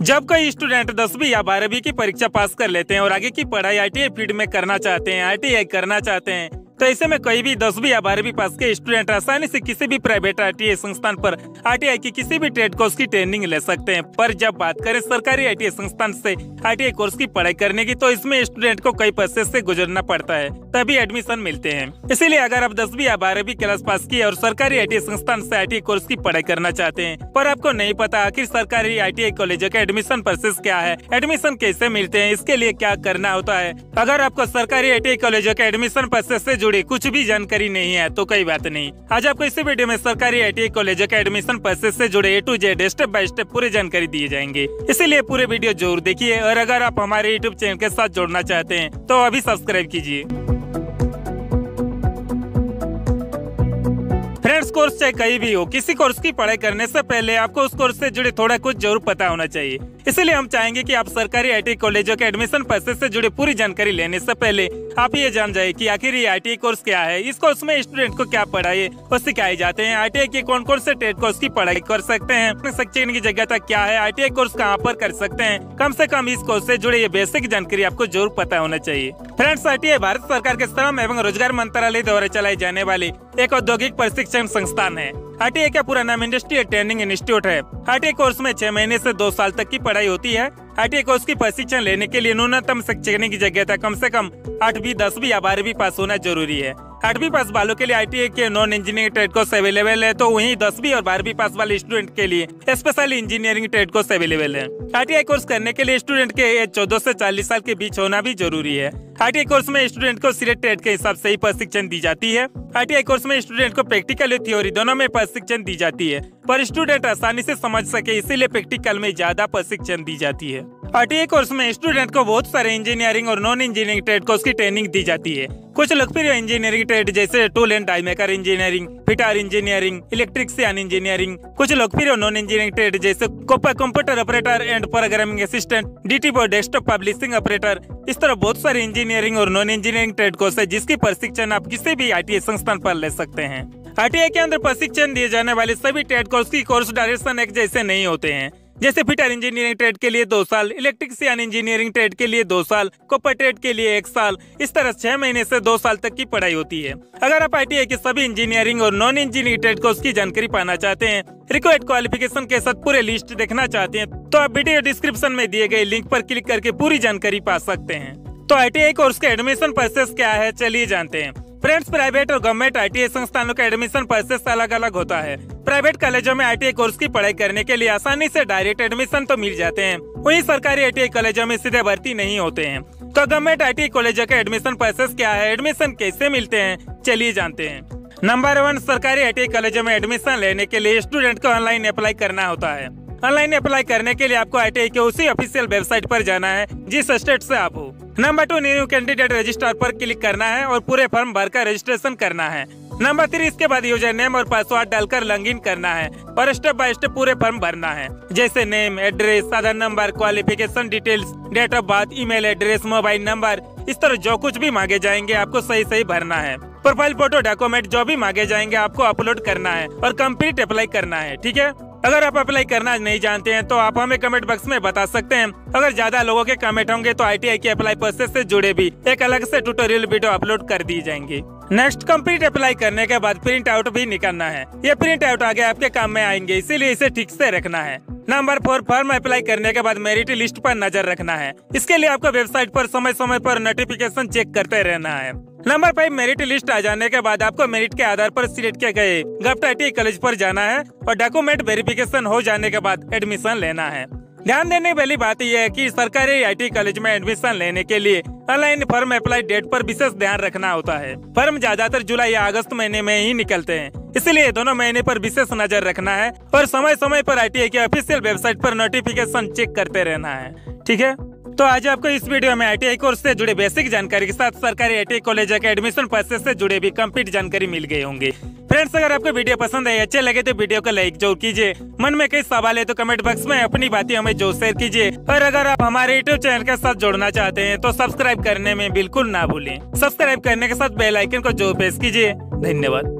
जब कई स्टूडेंट दसवीं या बारहवीं की परीक्षा पास कर लेते हैं और आगे की पढ़ाई आईटीआई फ़ील्ड में करना चाहते हैं आई करना चाहते हैं तो ऐसे में कोई भी दसवीं या बारहवीं पास के स्टूडेंट आसानी से किसी भी प्राइवेट आई संस्थान पर आई की किसी भी ट्रेड कोर्स की ट्रेनिंग ले सकते हैं। पर जब बात करें सरकारी आईटीआई संस्थान से आई कोर्स की पढ़ाई करने की तो इसमें स्टूडेंट को कई प्रोसेस से गुजरना पड़ता है। तभी एडमिशन मिलते हैं। इसीलिए अगर आप दसवीं या बारहवीं क्लास पास किए और सरकारी आई संस्थान से आई कोर्स की पढ़ाई करना चाहते हैं, पर आपको नहीं पता आखिर सरकारी आई कॉलेजों का एडमिशन प्रोसेस क्या है एडमिशन कैसे मिलते हैं, इसके लिए क्या करना होता है? अगर आपको सरकारी आई कॉलेजों के एडमिशन प्रोसेस से जुड़ी कुछ भी जानकारी नहीं है तो कोई बात नहीं। आज आपको इसी वीडियो में सरकारी आई कॉलेज के एडमिशन प्रोसेस से जुड़े A to Z step by step पूरी जानकारी दिए जाएँगे। इसीलिए पूरे वीडियो ज़रूर देखिए, और अगर आप हमारे यूट्यूब चैनल के साथ जोड़ना चाहते हैं तो अभी सब्सक्राइब कीजिए। कोर्स चाहे कहीं भी हो, किसी कोर्स की पढ़ाई करने से पहले आपको उस कोर्स से जुड़े थोड़ा कुछ ज़रूर पता होना चाहिए। इसलिए हम चाहेंगे कि आप सरकारी आई कॉलेजों के एडमिशन प्रोसेस से जुड़ी पूरी जानकारी लेने से पहले आप ये जान जाए कि आखिर ये आई कोर्स क्या है, इस कोर्स में स्टूडेंट को क्या पढ़ाई और सिखाए जाते हैं। आईटीआई के कौन कौन से ट्रेड कोर्स की पढ़ाई कर सकते हैं शिक्षण की जगह तक क्या है आईटीआई कोर्स कहाँ पर कर सकते हैं, कम से कम इस कोर्स से जुड़े ये बेसिक जानकारी आपको ज़रूर पता होना चाहिए। फ्रेंड्स आई भारत सरकार के श्रम एवं रोज़गार मंत्रालय द्वारा चलाई जाने वाली एक औद्योगिक प्रशिक्षण संस्थान है। आई का पूरा नाम इंडस्ट्रियल ट्रेनिंग इंस्टीट्यूट है। आई कोर्स में छह महीने से दो साल तक की पढ़ाई होती है। आई कोर्स की प्रशिक्षण लेने के लिए न्यूनतम शिक्षण की जगह तक कम से कम आठवीं, दसवीं या बारहवीं पास होना ज़रूरी है। आठवीं पास वालों के लिए आईटीआई के non engineering trade course available है तो वहीं दसवीं और बारहवीं पास वाले स्टूडेंट के लिए special engineering trade course available है। आईटीआई कोर्स करने के लिए स्टूडेंट के एज चौदह से चालीस साल के बीच होना भी ज़रूरी है। आई कोर्स में स्टूडेंट को सिलेक्ट रेट के हिसाब से ही प्रशिक्षण दी जाती है। आई कोर्स में स्टूडेंट को प्रैक्टिकल और थ्योरी दोनों में प्रशिक्षण दी जाती है। पर स्टूडेंट आसानी से समझ सके, इसीलिए प्रैक्टिकल में ज़्यादा प्रशिक्षण दी जाती है। आई कोर्स में स्टूडेंट को बहुत सारे इंजीनियरिंग और नॉन इंजीनियरिंग ट्रेड कोर्स की ट्रेनिंग दी जाती है। कुछ लोकप्रिय इंजीनियरिंग ट्रेड जैसे tool and die maker engineering fitter engineering electrician engineering कुछ लोकप्रिय नॉन इंजीनियरिंग ट्रेड जैसे COPA computer operator and programming assistant D board desktop publishing operator इस तरह बहुत सारे इंजीनियरिंग और नॉन इंजीनियरिंग ट्रेड कोर्स है जिसकी प्रशिक्षण आप किसी भी आईटीआई संस्थान पर ले सकते हैं। आईटीआई के अंदर प्रशिक्षण दिए जाने वाले सभी ट्रेड कोर्स की कोर्स डायरेक्शन एक जैसे नहीं होते हैं। जैसे फिटर इंजीनियरिंग ट्रेड के लिए दो साल इलेक्ट्रिशियन इंजीनियरिंग ट्रेड के लिए दो साल, कॉपर ट्रेड के लिए एक साल, इस तरह छह महीने से दो साल तक की पढ़ाई होती है। अगर आप आई के सभी इंजीनियरिंग और नॉन इंजीनियरिंग ट्रेड कोर्स की जानकारी पाना चाहते हैं रिक्वायर्ड क्वालिफिकेशन के साथ पूरे लिस्ट देखना चाहते हैं तो आप वीडियो डिस्क्रिप्शन में दिए गए लिंक पर क्लिक करके पूरी जानकारी पा सकते हैं। तो आईटीआई कोर्स के एडमिशन प्रोसेस क्या है, चलिए जानते हैं। फ्रेंड्स प्राइवेट और गवर्नमेंट आईटीआई संस्थानों का एडमिशन प्रोसेस अलग अलग होता है। प्राइवेट कॉलेजों में आईटीआई कोर्स की पढ़ाई करने के लिए आसानी से डायरेक्ट एडमिशन तो मिल जाते हैं। वहीं सरकारी आई कॉलेजों में सीधे भर्ती नहीं होते हैं। तो गवर्नमेंट आई कॉलेजों का एडमिशन प्रोसेस क्या है? एडमिशन कैसे मिलते हैं? चलिए जानते हैं। नंबर वन सरकारी आईटीआई कॉलेजों में एडमिशन लेने के लिए स्टूडेंट को ऑनलाइन अप्लाई करना होता है। ऑनलाइन अप्लाई करने के लिए आपको आई के उसी ऑफिशियल वेबसाइट पर जाना है, जिस स्टेट से आप हो। Number two new candidate register पर क्लिक करना है और पूरे फॉर्म भरकर रजिस्ट्रेशन करना है। नंबर थ्री इसके बाद यूज़र नेम और पासवर्ड डालकर लॉग इन करना है और स्टेप बाय स्टेप पूरे फॉर्म भरना है। जैसे name address Aadhaar number qualification details date of birth email address mobile number इस तरह जो कुछ भी मांगे जाएँगे आपको सही सही भरना है। प्रोफ़ाइल फ़ोटो डॉक्यूमेंट जो भी मांगे जाएँगे आपको अपलोड करना है और कंप्लीट अप्लाई करना है, ठीक है? अगर आप अप्लाई करना नहीं जानते हैं तो आप हमें कमेंट बॉक्स में बता सकते हैं। अगर ज़्यादा लोगों के कमेंट होंगे तो आई के अप्लाई प्रोसेस से जुड़े भी। एक अलग से ट्यूटोरियल वीडियो अपलोड कर दी जाएँगे। नेक्स्ट कंप्लीट अप्लाई करने के बाद प्रिंट आउट भी निकालना है। ये प्रिंट आउट आगे आपके काम में आएँगे, इसीलिए इसे ठीक से रखना है। नंबर फोर फॉर्म अप्लाई करने के बाद मेरिट लिस्ट पर नज़र रखना है। इसके लिए आपको वेबसाइट पर समय समय पर नोटिफिकेशन चेक करते रहना है। नंबर फाइव मेरिट लिस्ट आ जाने के बाद आपको मेरिट के आधार पर सिलेक्ट किए गए गफ्ट आई कॉलेज पर जाना है और डॉक्यूमेंट वेरिफिकेशन हो जाने के बाद एडमिशन लेना है। ध्यान देने वाली बात यह है कि सरकारी आई कॉलेज में एडमिशन लेने के लिए ऑनलाइन फॉर्म अप्लाई डेट पर विशेष ध्यान रखना होता है। फॉर्म ज़्यादातर जुलाई या अगस्त महीने में ही निकलते हैं। इसलिए दोनों महीने पर विशेष नज़र रखना है और समय समय पर आई के ऑफिशियल वेबसाइट पर नोटिफिकेशन चेक करते रहना है। ठीक है? तो आज आपको इस वीडियो में आईटीआई कोर्स से जुड़े बेसिक जानकारी के साथ सरकारी आईटीआई कॉलेज के एडमिशन प्रोसेस से जुड़े भी कंप्लीट जानकारी मिल गई होंगे। फ्रेंड्स अगर आपको वीडियो पसंद है अच्छे लगे तो वीडियो को लाइक ज़रूर कीजिए। मन में कई सवाल है तो कमेंट बॉक्स में अपनी बातें हमें जो शेयर कीजिए। और अगर आप हमारे यूट्यूब चैनल के साथ जोड़ना चाहते हैं तो सब्सक्राइब करने में बिल्कुल ना भूलें। सब्सक्राइब करने के साथ बेलाइकन को जो प्रेस कीजिए। धन्यवाद।